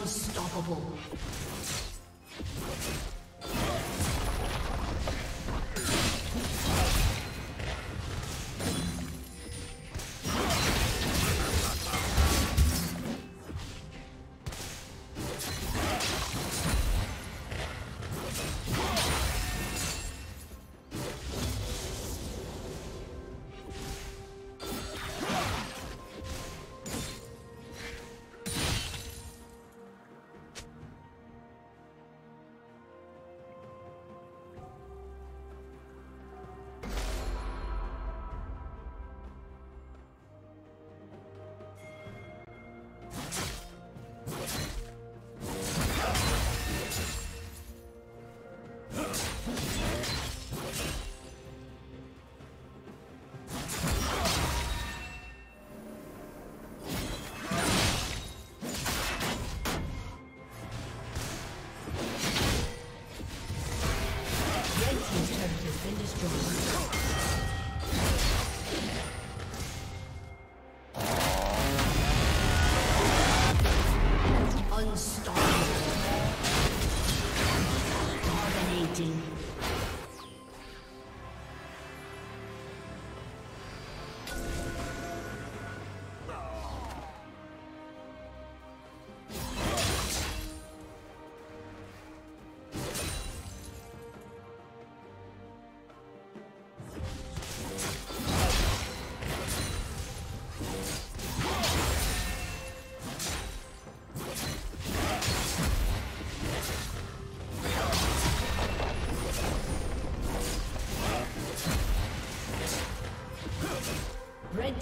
Unstoppable.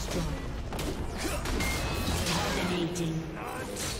Destroyed. Dominating.